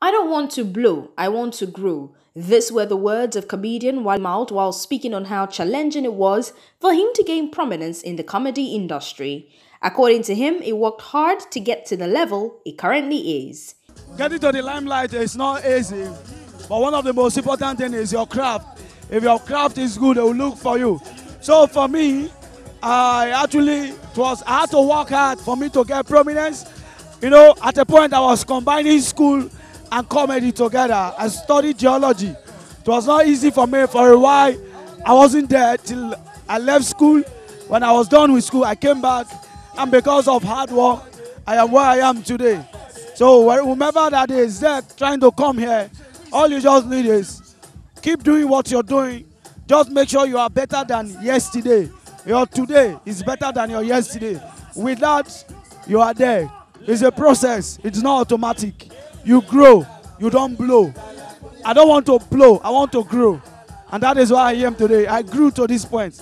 I don't want to blow, I want to grow. These were the words of comedian Whalemouth while speaking on how challenging it was for him to gain prominence in the comedy industry. According to him, he worked hard to get to the level he currently is. Getting to the limelight is not easy, but one of the most important things is your craft. If your craft is good, they will look for you. So for me, I actually it was I had to work hard for me to get prominence. You know, at a point I was combining school and comedy together. I studied geology. It was not easy for me for a while. I wasn't there till I left school. When I was done with school, I came back, and because of hard work, I am where I am today. So remember that is there trying to come here. All you just need is keep doing what you're doing. Just make sure you are better than yesterday. Your today is better than your yesterday. With that, you are there. It's a process. It's not automatic. You grow. You don't blow. I don't want to blow. I want to grow. And that is why I am today. I grew to this point.